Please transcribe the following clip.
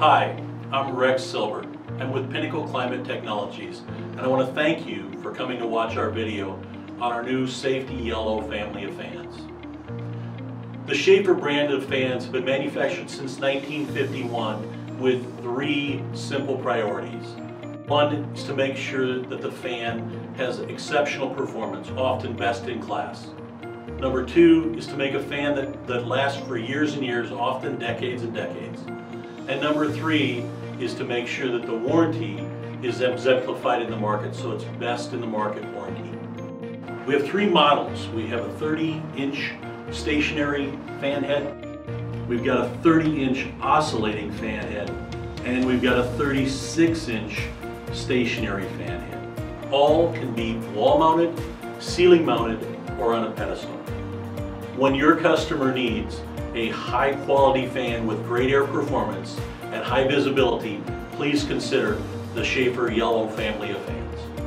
Hi, I'm Rex Silver. I'm with Pinnacle Climate Technologies, and I want to thank you for coming to watch our video on our new Safety Yellow family of fans. The Schaefer brand of fans have been manufactured since 1951 with three simple priorities. One is to make sure that the fan has exceptional performance, often best in class. Number two is to make a fan that, that lasts for years and years, often decades and decades. And number three is to make sure that the warranty is exemplified in the market, so it's best in the market warranty. We have three models. We have a 30 inch stationary fan head, we've got a 30 inch oscillating fan head, and we've got a 36 inch stationary fan head. All can be wall mounted, ceiling mounted, or on a pedestal. When your customer needs a high quality fan with great air performance and high visibility, please consider the Schaefer Yellow family of fans.